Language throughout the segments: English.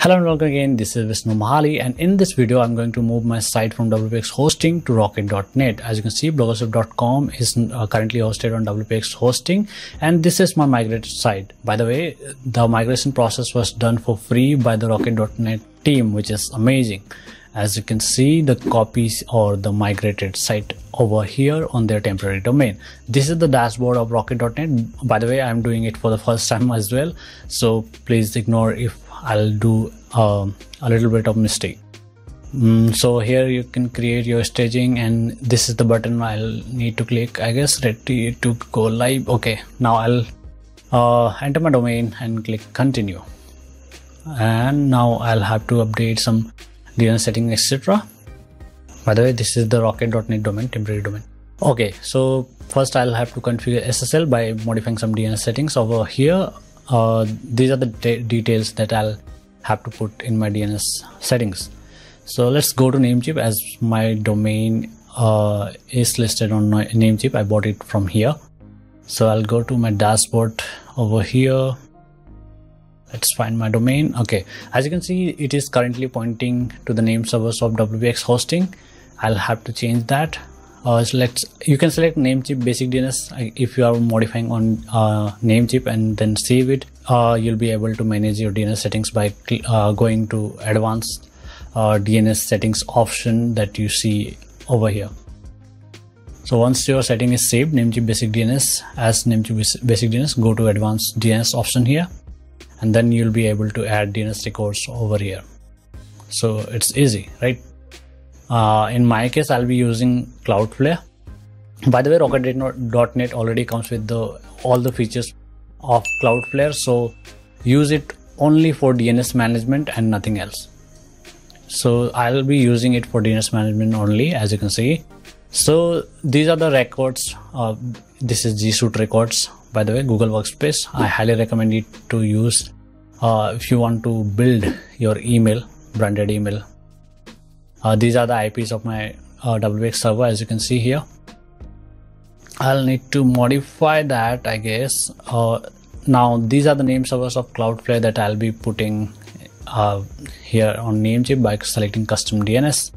Hello and welcome again, this is Bishnu Mahali and in this video I'm going to move my site from WPX hosting to rocket.net. As you can see bloggerself.com is uh, currently hosted on WPX hosting and this is my migrated site. By the way, the migration process was done for free by the rocket.net team which is amazing. As you can see the copies or the migrated site over here on their temporary domain. This is the dashboard of rocket.net. By the way, I'm doing it for the first time as well. So please ignore if I'll do uh, a little bit of mistake. Mm, so here you can create your staging and this is the button I'll need to click I guess ready to go live. Okay now I'll uh, enter my domain and click continue. And now I'll have to update some DNS settings etc by the way this is the rocket.net domain temporary domain. Okay so first I'll have to configure SSL by modifying some DNS settings over here uh, these are the de details that I'll have to put in my DNS settings. So let's go to Namecheap as my domain uh, is listed on Namecheap. I bought it from here. So I'll go to my dashboard over here. Let's find my domain. Okay, as you can see, it is currently pointing to the name servers of WPX hosting. I'll have to change that uh, select you can select namecheap basic dns uh, if you are modifying on uh, namecheap and then save it uh, you'll be able to manage your dns settings by uh, going to advanced uh, dns settings option that you see over here. So once your setting is saved namecheap basic dns as namecheap basic dns go to advanced dns option here and then you'll be able to add dns records over here. So it's easy right uh, in my case, I'll be using Cloudflare. By the way, Rocket.net already comes with the all the features of Cloudflare, so use it only for DNS management and nothing else. So I'll be using it for DNS management only, as you can see. So these are the records. Uh, this is G Suite records. By the way, Google Workspace. I highly recommend it to use uh, if you want to build your email, branded email these are the IPs of my uh, WPX server as you can see here. I'll need to modify that I guess. Uh, now these are the name servers of Cloudflare that I'll be putting uh, here on Namecheap by selecting custom DNS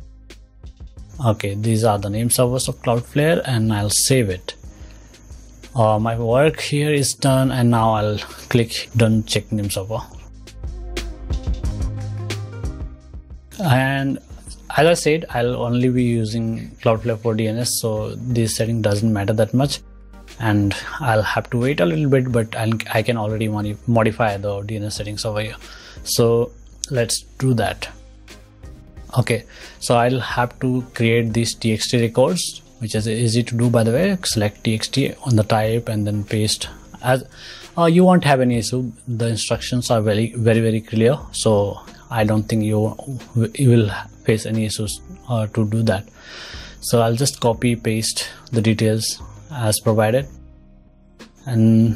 okay these are the name servers of Cloudflare and I'll save it. Uh, my work here is done and now I'll click done check name server. And as I said, I'll only be using Cloudflare for DNS, so this setting doesn't matter that much. And I'll have to wait a little bit, but I'll, I can already modify the DNS settings over here. So let's do that. Okay, so I'll have to create these txt records, which is easy to do by the way. Select txt on the type and then paste as uh, you won't have any issue. The instructions are very, very, very clear. So I don't think you you will face any issues uh, to do that. So I'll just copy paste the details as provided. And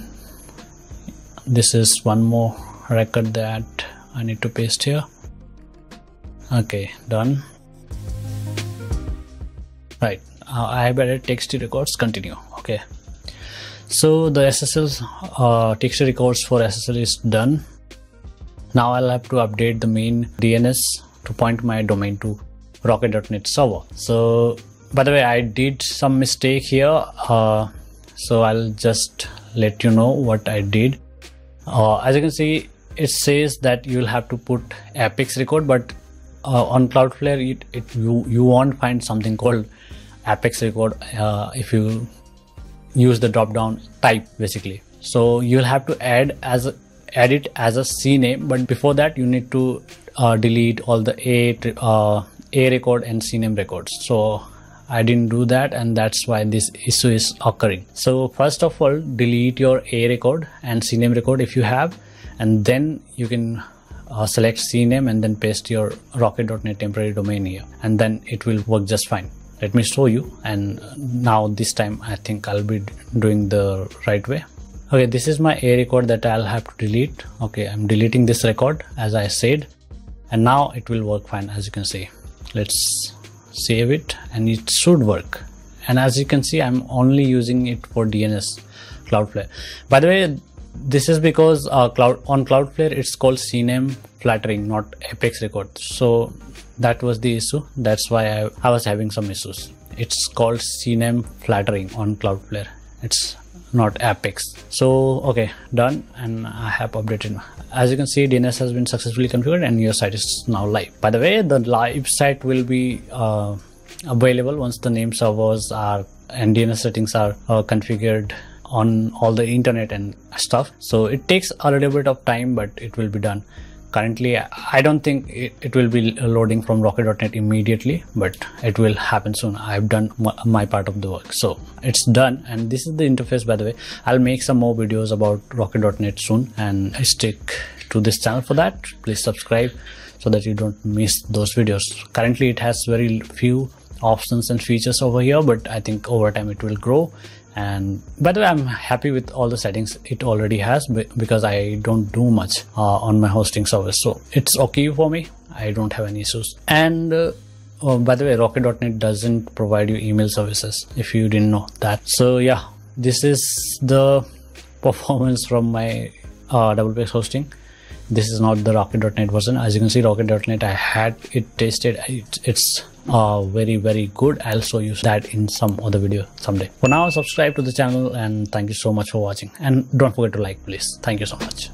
this is one more record that I need to paste here. Okay done. Right uh, I have added txt records. Continue okay. So the SSL uh, txt records for SSL is done. Now I'll have to update the main DNS to point my domain to rocket.net server. So by the way i did some mistake here. Uh, so i'll just let you know what i did. Uh, as you can see it says that you'll have to put apex record but uh, on cloudflare it, it, you you won't find something called apex record uh, if you use the drop down type basically. So you'll have to add as add it as a cname but before that you need to uh, delete all the a uh, a record and cname records so I didn't do that and that's why this issue is occurring. So first of all delete your A record and CNAME record if you have and then you can uh, select CNAME and then paste your rocket.net temporary domain here and then it will work just fine. Let me show you and now this time I think I'll be doing the right way. Okay this is my A record that I'll have to delete. Okay I'm deleting this record as I said and now it will work fine as you can see. Let's save it and it should work. And as you can see i'm only using it for dns cloudflare. By the way this is because uh, cloud on cloudflare it's called cname flattening not apex record. So that was the issue. That's why I, I was having some issues. It's called cname flattening on cloudflare. It's not apex. So okay done and i have updated. As you can see dns has been successfully configured and your site is now live. By the way the live site will be uh, available once the name servers are and dns settings are uh, configured on all the internet and stuff. So it takes a little bit of time but it will be done currently i don't think it, it will be loading from rocket.net immediately but it will happen soon. I've done my part of the work. So it's done and this is the interface by the way. I'll make some more videos about rocket.net soon and stick to this channel for that. Please subscribe so that you don't miss those videos. Currently it has very few options and features over here but i think over time it will grow and by the way i'm happy with all the settings it already has because i don't do much uh, on my hosting service. So it's okay for me. I don't have any issues. And uh, oh, by the way rocket.net doesn't provide you email services if you didn't know that. So yeah this is the performance from my uh, WPX hosting this is not the rocket.net version. As you can see rocket.net i had it tested. It, it's uh, very very good. I'll show you that in some other video someday. For now subscribe to the channel and thank you so much for watching. And don't forget to like please. Thank you so much